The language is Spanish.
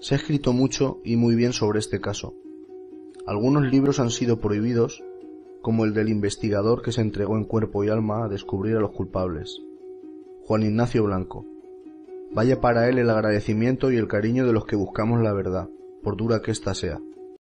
Se ha escrito mucho y muy bien sobre este caso. Algunos libros han sido prohibidos, como el del investigador que se entregó en cuerpo y alma a descubrir a los culpables, Juan Ignacio Blanco. Vaya para él el agradecimiento y el cariño de los que buscamos la verdad, por dura que ésta sea.